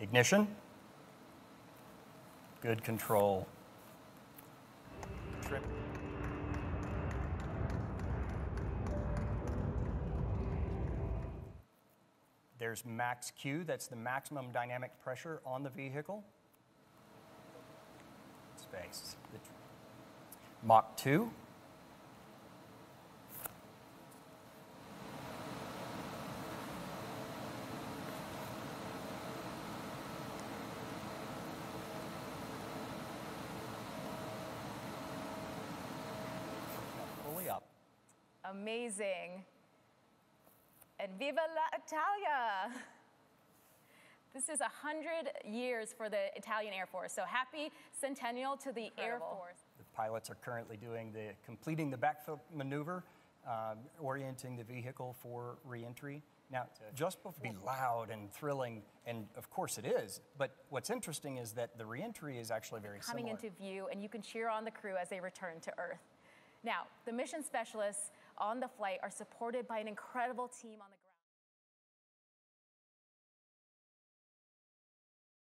Ignition. Good control. Trim. There's max Q, that's the maximum dynamic pressure on the vehicle. Space. Mach 2. Amazing. And viva la Italia! This is 100 years for the Italian Air Force. So happy centennial to the Air Force. The pilots are currently doing the, completing the backflip maneuver, um, orienting the vehicle for reentry. Now, just before be loud and thrilling, and of course it is, but what's interesting is that the reentry is actually very coming similar. into view, and you can cheer on the crew as they return to Earth. Now, the mission specialists on the flight are supported by an incredible team on the ground.